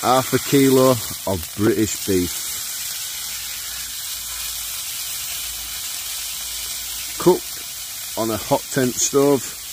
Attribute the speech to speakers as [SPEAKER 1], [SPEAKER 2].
[SPEAKER 1] half a kilo of British beef. Cooked on a hot tent stove